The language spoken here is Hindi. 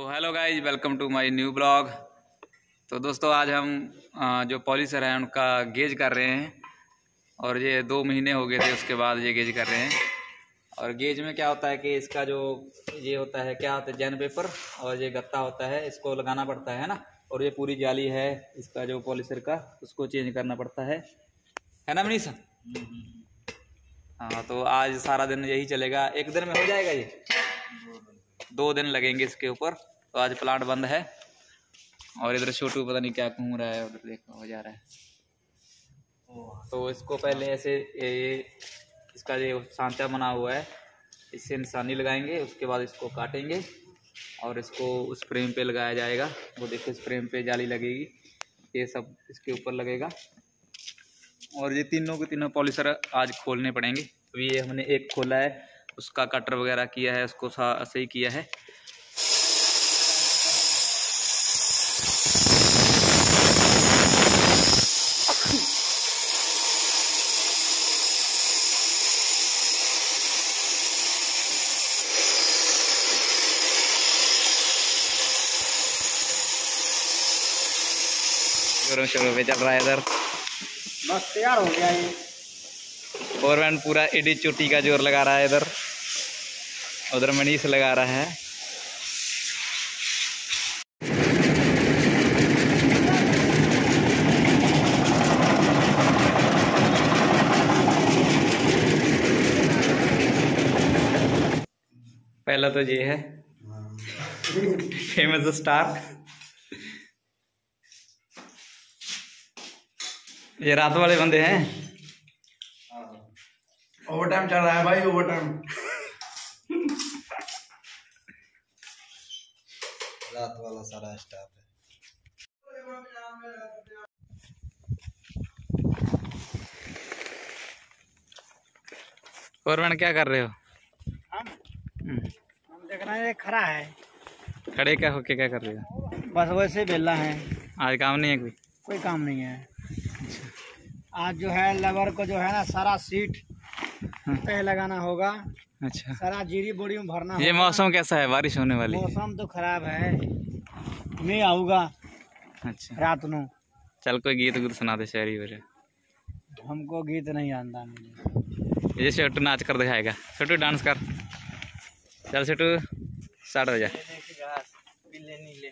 तो hello guys welcome to my new blog तो दोस्तों, आज हम जो पॉलिसर हैं, उनका गेज कर रहे हैं। और ये दो महीने हो गए थे, उसके बाद ये गेज कर रहे हैं। और गेज में क्या होता है कि इसका जो ये होता है, क्या होता है जैन पेपर और ये गत्ता होता है, इसको लगाना पड़ता है ना? और ये पूरी जाली है, इसका जो पॉलिसर का, उसको चेंज करना पड़ता है। है ना मनीषा हाँ तो आज सारा दिन यही चलेगा। एक दिन में हो जाएगा ये? दो दिन लगेंगे इसके ऊपर। तो आज प्लांट बंद है और इधर छोटू पता नहीं क्या घूम रहा है, उधर देखो, हो जा रहा है। तो इसको पहले ऐसे ये इसका जो सांचा बना हुआ है, इससे निशानी लगाएँगे, उसके बाद इसको काटेंगे और इसको उस फ्रेम पे लगाया जाएगा। वो देखो, इस फ्रेम पे जाली लगेगी, ये सब इसके ऊपर लगेगा। और ये तीनों के तीनों पॉलिसर आज खोलने पड़ेंगे। अभी ये हमने एक खोला है, उसका कटर वगैरह किया है, उसको सही किया है। शुरू शुरू पे चल रहा है इधर। बस तैयार हो गया ये। फोरमैन पूरा एडी चोटी का ज़ोर लगा रहा है इधर। उधर मनीष लगा रहा है। पहला तो ये है। फ़ेमस स्टार ये रात वाले बंदे हैं। ओवर टाइम चल रहा है भाई ओवर टाइम रात वाला सारा स्टाफ है। फोरमैन क्या कर रहे हो? हम? हम देख रहे हैं ये खड़ा है। खड़े क्या होके क्या कर रहे हो? बस वैसे बेला है। आज काम नहीं है कोई? कोई काम नहीं है। आज जो है लेबर को जो है ना सारा सीट पे लगाना होगा। अच्छा। सारा जीरी बोरी में भरना ये मौसम कैसा है? बारिश होने वाली मौसम तो खराब है। मैं आऊँगा अच्छा। रात ਨੂੰ चल कोई गीत गुत सुना दे शायरी वगैरह हमको गीत नहीं आता मुझे। ये छोटू नाच कर दिखाएगा। छोटू डांस कर। चल छोटू स्टार्ट हो जा नीले।